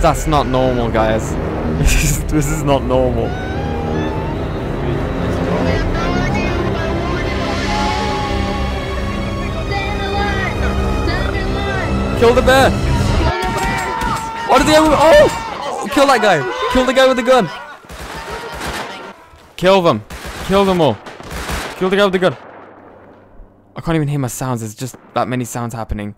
That's not normal, guys. This is, not normal. Kill the bear! What did the oh! Kill that guy! Kill the guy with the gun! Kill them! Kill them all! Kill the guy with the gun! I can't even hear my sounds. There's just that many sounds happening.